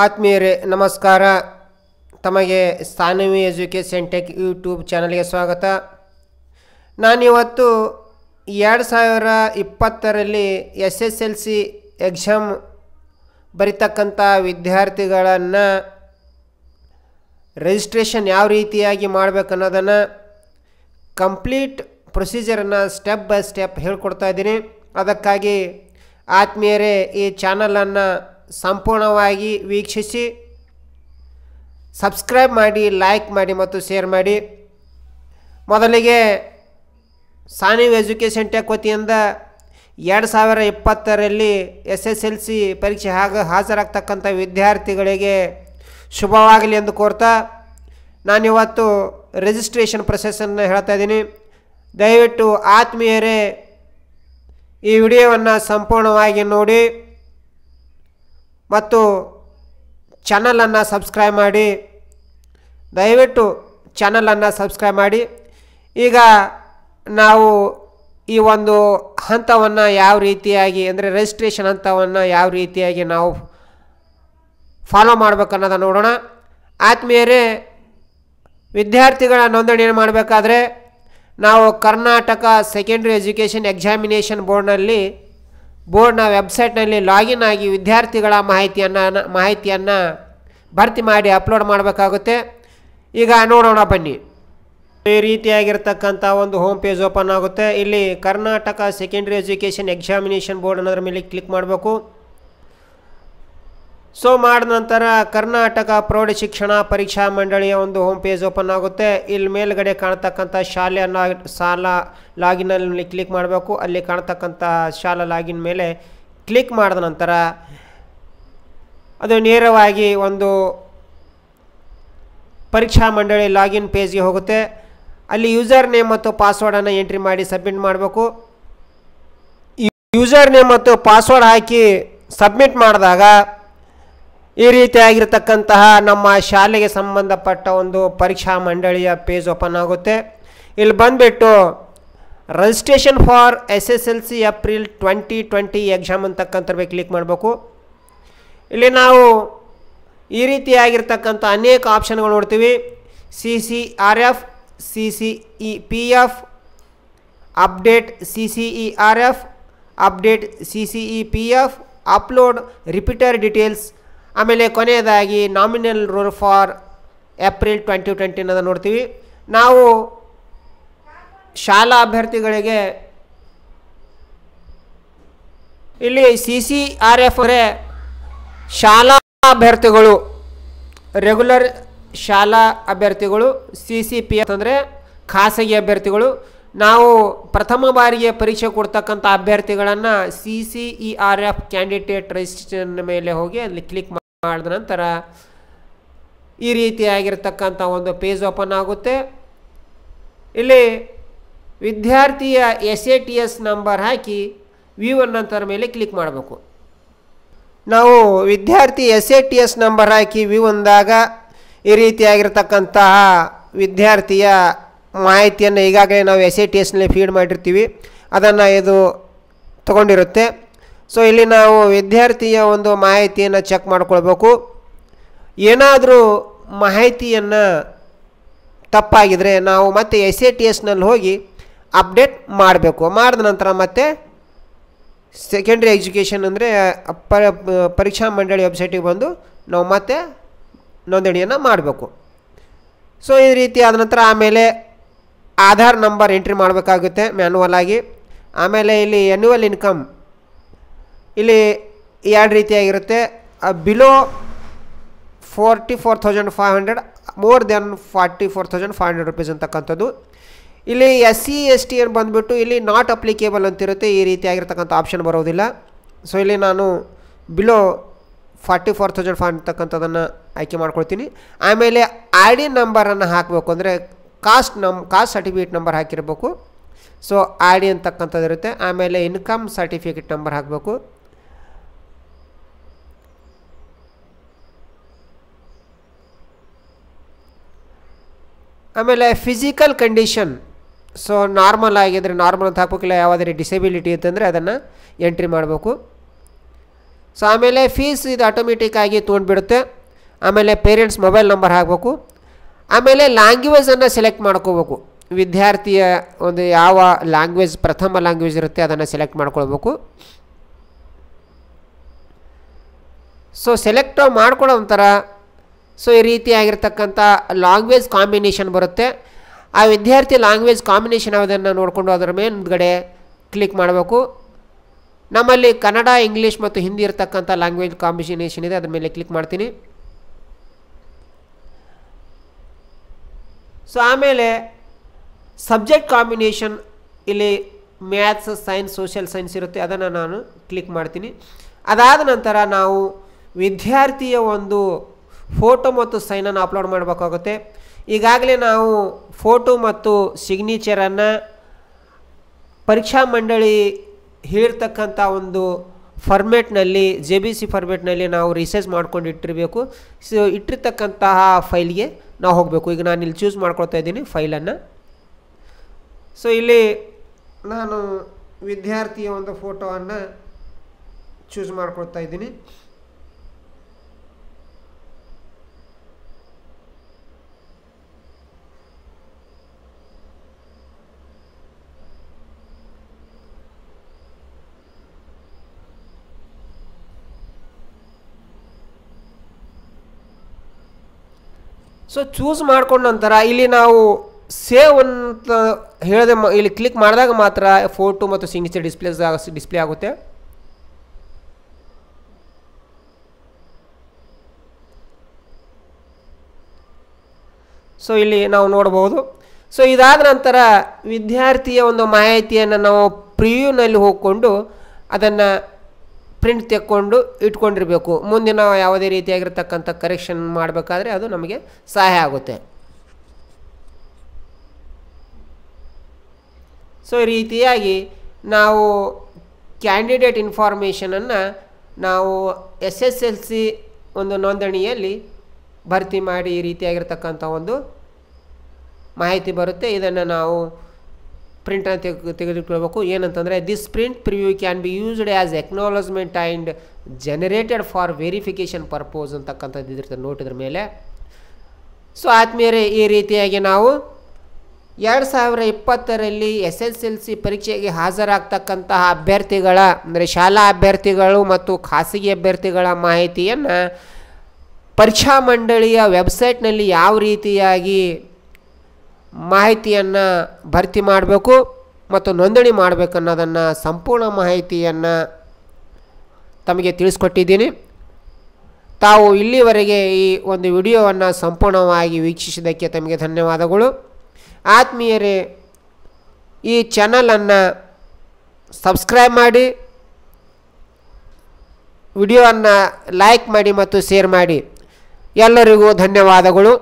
ಆತ್ಮೀಯರೇ, ನಮಸ್ಕಾರ. ತಮಗೆ ಸ್ಥಾನವಿ ಎಜುಕೇಷನ್ ಟೆಕ್ ಯೂಟ್ಯೂಬ್ ಚಾನಲ್ಗೆ ಸ್ವಾಗತ. ನಾನಿವತ್ತು ಎರಡು ಸಾವಿರ ಇಪ್ಪತ್ತರಲ್ಲಿ S S L C exam ಬರಿತಕ್ಕಂಥ ವಿದ್ಯಾರ್ಥಿಗಳನ್ನು ರಿಜಿಸ್ಟ್ರೇಷನ್ ಯಾವ ರೀತಿಯಾಗಿ ಮಾಡಬೇಕನ್ನೋದನ್ನು ಕಂಪ್ಲೀಟ್ ಪ್ರೊಸೀಜರನ್ನು ಸ್ಟೆಪ್ ಬೈ ಸ್ಟೆಪ್ ಹೇಳ್ಕೊಡ್ತಾ ಇದ್ದೀನಿ. ಅದಕ್ಕಾಗಿ ಆತ್ಮೀಯರೇ, ಈ ಚಾನಲನ್ನು ಸಂಪೂರ್ಣವಾಗಿ ವೀಕ್ಷಿಸಿ. ಸಬ್ಸ್ಕ್ರೈಬ್ ಮಾಡಿ, ಲೈಕ್ ಮಾಡಿ ಮತ್ತು ಶೇರ್ ಮಾಡಿ. ಮೊದಲಿಗೆ ಸಾನಿವ್ ಎಜುಕೇಷನ್ ಟೆಕ್ ವತಿಯಿಂದ ಎರಡು ಸಾವಿರ ಇಪ್ಪತ್ತರಲ್ಲಿ ಎಸ್ ಎಸ್ ಎಲ್ ಸಿ ಪರೀಕ್ಷೆ ಹಾಗೂ ಹಾಜರಾಗ್ತಕ್ಕಂಥ ವಿದ್ಯಾರ್ಥಿಗಳಿಗೆ ಶುಭವಾಗಲಿ ಎಂದು ಕೋರ್ತಾ ನಾನಿವತ್ತು ರಿಜಿಸ್ಟ್ರೇಷನ್ ಪ್ರೊಸೆಸನ್ನು ಹೇಳ್ತಾ ಇದ್ದೀನಿ. ದಯವಿಟ್ಟು ಆತ್ಮೀಯರೇ ಈ ವಿಡಿಯೋವನ್ನು ಸಂಪೂರ್ಣವಾಗಿ ನೋಡಿ. ಮತ್ತು ಚಾನಲನ್ನು ಸಬ್ಸ್ಕ್ರೈಬ್ ಮಾಡಿ, ದಯವಿಟ್ಟು ಚಾನಲನ್ನು ಸಬ್ಸ್ಕ್ರೈಬ್ ಮಾಡಿ. ಈಗ ನಾವು ಈ ಒಂದು ಹಂತವನ್ನು ಯಾವ ರೀತಿಯಾಗಿ, ಅಂದರೆ ರಿಜಿಸ್ಟ್ರೇಷನ್ ಹಂತವನ್ನು ಯಾವ ರೀತಿಯಾಗಿ ನಾವು ಫಾಲೋ ಮಾಡ್ಬೇಕನ್ನೋದನ್ನು ನೋಡೋಣ. ಆತ್ಮೀಯರೇ, ವಿದ್ಯಾರ್ಥಿಗಳ ನೋಂದಣಿಯನ್ನು ಮಾಡಬೇಕಾದ್ರೆ ನಾವು ಕರ್ನಾಟಕ ಸೆಕೆಂಡ್ರಿ ಎಜುಕೇಷನ್ ಎಕ್ಸಾಮಿನೇಷನ್ ಬೋರ್ಡ್ನಲ್ಲಿ ಬೋರ್ಡ್ನ ವೆಬ್ಸೈಟ್ನಲ್ಲಿ ಲಾಗಿನ್ ಆಗಿ ವಿದ್ಯಾರ್ಥಿಗಳ ಮಾಹಿತಿಯನ್ನು ಮಾಹಿತಿಯನ್ನು ಭರ್ತಿ ಮಾಡಿ ಅಪ್ಲೋಡ್ ಮಾಡಬೇಕಾಗುತ್ತೆ. ಈಗ ನೋಡೋಣ ಬನ್ನಿ. ಈ ರೀತಿಯಾಗಿರ್ತಕ್ಕಂಥ ಒಂದು ಹೋಮ್ ಪೇಜ್ ಓಪನ್ ಆಗುತ್ತೆ. ಇಲ್ಲಿ Karnataka secondary education examination board ಅನ್ನೋದ್ರ ಮೇಲೆ ಕ್ಲಿಕ್ ಮಾಡಬೇಕು. ಸೊ ಮಾಡಿದ ನಂತರ ಕರ್ನಾಟಕ ಪ್ರೌಢಶಿಕ್ಷಣ ಪರೀಕ್ಷಾ ಮಂಡಳಿಯ ಒಂದು ಹೋಮ್ ಪೇಜ್ ಓಪನ್ ಆಗುತ್ತೆ. ಇಲ್ಲಿ ಮೇಲ್ಗಡೆ ಕಾಣ್ತಕ್ಕಂಥ ಶಾಲೆಯನ್ನು ಸಾಲ ಲಾಗಿನಲ್ಲಿ ಕ್ಲಿಕ್ ಮಾಡಬೇಕು. ಅಲ್ಲಿ ಕಾಣ್ತಕ್ಕಂಥ ಶಾಲಾ ಲಾಗಿನ್ ಮೇಲೆ ಕ್ಲಿಕ್ ಮಾಡಿದ ನಂತರ ಅದು ನೇರವಾಗಿ ಒಂದು ಪರೀಕ್ಷಾ ಮಂಡಳಿ ಲಾಗಿನ್ ಪೇಜ್ಗೆ ಹೋಗುತ್ತೆ. ಅಲ್ಲಿ ಯೂಸರ್ ನೇಮ್ ಮತ್ತು ಪಾಸ್ವರ್ಡನ್ನು ಎಂಟ್ರಿ ಮಾಡಿ ಸಬ್ಮಿಟ್ ಮಾಡಬೇಕು. ಯೂಸರ್ ನೇಮ್ ಮತ್ತು ಪಾಸ್ವರ್ಡ್ ಹಾಕಿ ಸಬ್ಮಿಟ್ ಮಾಡಿದಾಗ ಈ ರೀತಿಯಾಗಿರ್ತಕ್ಕಂತಹ ನಮ್ಮ ಶಾಲೆಗೆ ಸಂಬಂಧಪಟ್ಟ ಒಂದು ಪರೀಕ್ಷಾ ಮಂಡಳಿಯ ಪೇಜ್ ಓಪನ್ ಆಗುತ್ತೆ. ಇಲ್ಲಿ ಬಂದುಬಿಟ್ಟು, registration for S S L C April twenty twenty exam ಅಂತಕ್ಕಂಥ ಮೇಲೆ ಕ್ಲಿಕ್ ಮಾಡಬೇಕು. ಇಲ್ಲಿ ನಾವು ಈ ರೀತಿಯಾಗಿರ್ತಕ್ಕಂಥ ಅನೇಕ ಆಪ್ಷನ್ಗಳು ನೋಡ್ತೀವಿ. C C R F, C C E P F, update C C E R F, update C C E P F, upload repeater details ಆಮೇಲೆ ಕೊನೆಯದಾಗಿ nominal roll for April twenty twenty ಅನ್ನೋದನ್ನು ನೋಡ್ತೀವಿ. ನಾವು ಶಾಲಾ ಅಭ್ಯರ್ಥಿಗಳಿಗೆ ಇಲ್ಲಿ ಸಿ ಸಿ ಆರ್ ಎಫ್ ಅಂದರೆ ಶಾಲಾ ಅಭ್ಯರ್ಥಿಗಳು ರೆಗ್ಯುಲರ್ ಶಾಲಾ ಅಭ್ಯರ್ಥಿಗಳು ಸಿ ಸಿ ಪಿ ಎಫ್ ಅಂದರೆ ಖಾಸಗಿ ಅಭ್ಯರ್ಥಿಗಳು. ನಾವು ಪ್ರಥಮ ಬಾರಿಗೆ ಪರೀಕ್ಷೆ ಕೊಡ್ತಕ್ಕಂಥ ಅಭ್ಯರ್ಥಿಗಳನ್ನು C C E R F candidate registration ಮೇಲೆ ಹೋಗಿ ಅಲ್ಲಿ ಕ್ಲಿಕ್ ಮಾಡಿದ ನಂತರ ಈ ರೀತಿಯಾಗಿರ್ತಕ್ಕಂಥ ಒಂದು ಪೇಜ್ ಓಪನ್ ಆಗುತ್ತೆ. ಇಲ್ಲಿ ವಿದ್ಯಾರ್ಥಿಯ S A T S number hockey view ಅನ್ನಂತರ ಮೇಲೆ ಕ್ಲಿಕ್ ಮಾಡಬೇಕು. ನಾವು ವಿದ್ಯಾರ್ಥಿ S A T S number hockey view ಅಂದಾಗ ಈ ರೀತಿಯಾಗಿರ್ತಕ್ಕಂತಹ ವಿದ್ಯಾರ್ಥಿಯ ಮಾಹಿತಿಯನ್ನು ಈಗಾಗಲೇ ನಾವು ಎಸ್ ಎ ಟಿ ಎಸ್ನಲ್ಲಿ ಫೀಡ್ ಮಾಡಿರ್ತೀವಿ. ಅದನ್ನು ಇದು ತಗೊಂಡಿರುತ್ತೆ. ಸೊ ಇಲ್ಲಿ ನಾವು ವಿದ್ಯಾರ್ಥಿಯ ಒಂದು ಮಾಹಿತಿಯನ್ನು ಚೆಕ್ ಮಾಡ್ಕೊಳ್ಬೇಕು. ಏನಾದರೂ ಮಾಹಿತಿಯನ್ನು ತಪ್ಪಾಗಿದ್ದರೆ ನಾವು ಮತ್ತೆ ಎಸ್ ಎ ಟಿ ಎಸ್ನಲ್ಲಿ ಹೋಗಿ ಅಪ್ಡೇಟ್ ಮಾಡಬೇಕು. ಮಾಡಿದ ನಂತರ ಮತ್ತೆ ಸೆಕೆಂಡ್ರಿ ಎಜುಕೇಷನ್ ಅಂದರೆ ಪರೀಕ್ಷಾ ಮಂಡಳಿ ವೆಬ್ಸೈಟಿಗೆ ಬಂದು ನಾವು ಮತ್ತೆ ನೋಂದಣಿಯನ್ನು ಮಾಡಬೇಕು. ಸೊ ಈ ರೀತಿ ಆದ ನಂತರ ಆಮೇಲೆ ಆಧಾರ್ ನಂಬರ್ ಎಂಟ್ರಿ ಮಾಡಬೇಕಾಗುತ್ತೆ ಮ್ಯಾನುವಲ್ ಆಗಿ. ಆಮೇಲೆ ಇಲ್ಲಿ ಎನ್ಯುವಲ್ ಇನ್ಕಮ್ ಇಲ್ಲಿ ಎರಡು ರೀತಿಯಾಗಿರುತ್ತೆ. Below forty four thousand five hundred more than forty four thousand five hundred rupees ಅಂತಕ್ಕಂಥದ್ದು. ಇಲ್ಲಿ ಎಸ್ ಸಿ ಎಸ್ ಟಿ ಏನು ಬಂದುಬಿಟ್ಟು ಇಲ್ಲಿ ನಾಟ್ ಅಪ್ಲಿಕೇಬಲ್ ಅಂತಿರುತ್ತೆ, ಈ ರೀತಿಯಾಗಿರ್ತಕ್ಕಂಥ ಆಪ್ಷನ್ ಬರೋದಿಲ್ಲ. ಸೊ ಇಲ್ಲಿ ನಾನು below forty four thousand five ಅಂತಕ್ಕಂಥದ್ದನ್ನು ಆಯ್ಕೆ ಮಾಡ್ಕೊಳ್ತೀನಿ. ಆಮೇಲೆ ಐ ಡಿ ನಂಬರನ್ನು ಹಾಕಬೇಕು ಅಂದರೆ ಕಾಸ್ಟ್ ನಮ್ ಕಾಸ್ಟ್ ಸರ್ಟಿಫಿಕೇಟ್ ನಂಬರ್ ಹಾಕಿರಬೇಕು. ಸೊ ಐ ಡಿ ಅಂತಕ್ಕಂಥದ್ದು ಇರುತ್ತೆ ಆಮೇಲೆ ಇನ್ಕಮ್ ಸರ್ಟಿಫಿಕೇಟ್ ನಂಬರ್ ಹಾಕಬೇಕು. ಆಮೇಲೆ ಫಿಸಿಕಲ್ ಕಂಡೀಷನ್ ಸೊ ನಾರ್ಮಲ್ ಆಗಿದ್ದರೆ ನಾರ್ಮಲ್ ಅಂತ ಹಾಕ್ಬೇಕಿಲ್ಲ ಯಾವುದೇ ಡಿಸೆಬಿಲಿಟಿ ಅಂತಂದರೆ ಅದನ್ನು ಎಂಟ್ರಿ ಮಾಡಬೇಕು. ಸೊ ಆಮೇಲೆ ಫೀಸ್ ಇದು ಆಟೋಮೆಟಿಕ್ಕಾಗಿ ತೊಗೊಂಡ್ಬಿಡುತ್ತೆ. ಆಮೇಲೆ ಪೇರೆಂಟ್ಸ್ ಮೊಬೈಲ್ ನಂಬರ್ ಹಾಕಬೇಕು. ಆಮೇಲೆ ಲ್ಯಾಂಗ್ವೇಜನ್ನು ಸೆಲೆಕ್ಟ್ ಮಾಡ್ಕೋಬೇಕು. ವಿದ್ಯಾರ್ಥಿಯ ಒಂದು ಯಾವ ಲ್ಯಾಂಗ್ವೇಜ್ ಪ್ರಥಮ ಲ್ಯಾಂಗ್ವೇಜ್ ಇರುತ್ತೆ ಅದನ್ನು ಸೆಲೆಕ್ಟ್ ಮಾಡ್ಕೊಳ್ಬೇಕು. ಸೊ ಸೆಲೆಕ್ಟ್ ಮಾಡ್ಕೊಳ್ಳೋ ಒಂಥರ ಸೊ ಈ ರೀತಿಯಾಗಿರ್ತಕ್ಕಂಥ ಲ್ಯಾಂಗ್ವೇಜ್ ಕಾಂಬಿನೇಷನ್ ಬರುತ್ತೆ. ಆ ವಿದ್ಯಾರ್ಥಿ ಲ್ಯಾಂಗ್ವೇಜ್ ಕಾಂಬಿನೇಷನ್ ಯಾವುದನ್ನು ನೋಡಿಕೊಂಡು ಅದರ ಮೇಲೆ ಕ್ಲಿಕ್ ಮಾಡಬೇಕು. ನಮ್ಮಲ್ಲಿ ಕನ್ನಡ, ಇಂಗ್ಲೀಷ್ ಮತ್ತು ಹಿಂದಿ ಇರತಕ್ಕಂಥ ಲ್ಯಾಂಗ್ವೇಜ್ ಕಾಂಬಿನೇಷನ್ ಇದೆ, ಅದರ ಮೇಲೆ ಕ್ಲಿಕ್ ಮಾಡ್ತೀನಿ. ಸೊ ಆಮೇಲೆ ಸಬ್ಜೆಕ್ಟ್ ಕಾಂಬಿನೇಷನ್ ಇಲ್ಲಿ ಮ್ಯಾಥ್ಸ್ ಸೈನ್ಸ್ ಸೋಷಿಯಲ್ ಸೈನ್ಸ್ ಇರುತ್ತೆ, ಅದನ್ನು ನಾನು ಕ್ಲಿಕ್ ಮಾಡ್ತೀನಿ. ಅದಾದ ನಂತರ ನಾವು ವಿದ್ಯಾರ್ಥಿಯ ಒಂದು ಫೋಟೋ ಮತ್ತು ಸೈನನ್ನು ಅಪ್ಲೋಡ್ ಮಾಡಬೇಕಾಗುತ್ತೆ. ಈಗಾಗಲೇ ನಾವು ಫೋಟೋ ಮತ್ತು ಸಿಗ್ನೇಚರನ್ನು ಪರೀಕ್ಷಾ ಮಂಡಳಿ ಹೇಳಿರ್ತಕ್ಕಂಥ ಒಂದು ಫಾರ್ಮೇಟ್ನಲ್ಲಿ ಜೆ ಬಿ ಸಿ ಫಾರ್ಮೇಟ್ನಲ್ಲಿ ನಾವು ರಿಸರ್ಚ್ ಮಾಡ್ಕೊಂಡು ಇಟ್ಟಿರಬೇಕು. ಸೊ, ಇಟ್ಟಿರ್ತಕ್ಕಂತಹ ಫೈಲ್ಗೆ ನಾವು ಹೋಗಬೇಕು. ಈಗ ನಾನು ಇಲ್ಲಿ ಚೂಸ್ ಮಾಡ್ಕೊಳ್ತಾ ಇದ್ದೀನಿ ಫೈಲನ್ನು. ಸೊ, ಇಲ್ಲಿ ನಾನು ವಿದ್ಯಾರ್ಥಿಯ ಒಂದು ಫೋಟೋವನ್ನು ಚೂಸ್ ಮಾಡ್ಕೊಳ್ತಾ ಇದ್ದೀನಿ. ಸೊ ಚೂಸ್ ಮಾಡ್ಕೊಂಡ ನಂತರ ಇಲ್ಲಿ ನಾವು ಸೇವ್ ಅಂತ ಹೇಳಿದೆ ಇಲ್ಲಿ ಕ್ಲಿಕ್ ಮಾಡಿದಾಗ ಮಾತ್ರ ಫೋಟೋ ಮತ್ತು ಸಿಗ್ನೇಚರ್ ಡಿಸ್ಪ್ಲೇಸ್ ಡಿಸ್ಪ್ಲೇ ಆಗುತ್ತೆ. ಸೊ ಇಲ್ಲಿ ನಾವು ನೋಡ್ಬೋದು ಸೊ ಇದಾದ ನಂತರ ವಿದ್ಯಾರ್ಥಿಯ ಒಂದು ಮಾಹಿತಿಯನ್ನು ನಾವು ಪ್ರಿವ್ಯೂನಲ್ಲಿ ಹೋಗಿಕೊಂಡು ಅದನ್ನು ಪ್ರಿಂಟ್ ತೆಕ್ಕೊಂಡು ಇಟ್ಕೊಂಡಿರಬೇಕು. ಮುಂದಿನ ಯಾವುದೇ ರೀತಿಯಾಗಿರ್ತಕ್ಕಂಥ ಕರೆಕ್ಷನ್ ಮಾಡಬೇಕಾದ್ರೆ ಅದು ನಮಗೆ ಸಹಾಯ ಆಗುತ್ತೆ. ಸೊ ಈ ರೀತಿಯಾಗಿ ನಾವು ಕ್ಯಾಂಡಿಡೇಟ್ ಇನ್ಫಾರ್ಮೇಷನನ್ನು ನಾವು ಎಸ್ ಎಸ್ ಎಲ್ ಸಿ ಒಂದು ನೋಂದಣಿಯಲ್ಲಿ ಭರ್ತಿ ಮಾಡಿ ಈ ರೀತಿಯಾಗಿರ್ತಕ್ಕಂಥ ಒಂದು ಮಾಹಿತಿ ಬರುತ್ತೆ. ಇದನ್ನು ನಾವು ಪ್ರಿಂಟನ್ನು ತೆಗೆ ತೆಗೆದುಕೊಳ್ಬೇಕು ಏನಂತಂದರೆ this print preview can be used as acknowledgement and generated for verification purpose ಅಂತಕ್ಕಂಥದ್ದು ಇದಿರ್ತದೆ ನೋಟಿದ್ರ ಮೇಲೆ. ಸೊ ಆದ್ಮೇಲೆ ಈ ರೀತಿಯಾಗಿ ನಾವು ಎರಡು ಸಾವಿರ ಇಪ್ಪತ್ತರಲ್ಲಿ ಎಸ್ ಎಸ್ ಎಲ್ ಸಿ ಪರೀಕ್ಷೆಗೆ ಹಾಜರಾಗ್ತಕ್ಕಂತಹ ಅಭ್ಯರ್ಥಿಗಳ, ಅಂದರೆ ಶಾಲಾ ಅಭ್ಯರ್ಥಿಗಳು ಮತ್ತು ಖಾಸಗಿ ಅಭ್ಯರ್ಥಿಗಳ ಮಾಹಿತಿಯನ್ನು ಪರೀಕ್ಷಾ ಮಂಡಳಿಯ ವೆಬ್ಸೈಟ್ನಲ್ಲಿ ಯಾವ ರೀತಿಯಾಗಿ ಮಾಹಿತಿಯನ್ನು ಭರ್ತಿ ಮಾಡಬೇಕು ಮತ್ತು ನೋಂದಣಿ ಮಾಡಬೇಕು ಅನ್ನೋದನ್ನು ಸಂಪೂರ್ಣ ಮಾಹಿತಿಯನ್ನು ತಮಗೆ ತಿಳಿಸ್ಕೊಟ್ಟಿದ್ದೀನಿ. ತಾವು ಇಲ್ಲಿವರೆಗೆ ಈ ಒಂದು ವಿಡಿಯೋವನ್ನು ಸಂಪೂರ್ಣವಾಗಿ ವೀಕ್ಷಿಸಿದ್ದಕ್ಕೆ ತಮಗೆ ಧನ್ಯವಾದಗಳು. ಆತ್ಮೀಯರೇ, ಈ ಚಾನಲನ್ನು ಸಬ್ಸ್ಕ್ರೈಬ್ ಮಾಡಿ, ವಿಡಿಯೋವನ್ನು ಲೈಕ್ ಮಾಡಿ ಮತ್ತು ಶೇರ್ ಮಾಡಿ. ಎಲ್ಲರಿಗೂ ಧನ್ಯವಾದಗಳು.